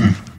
Mm.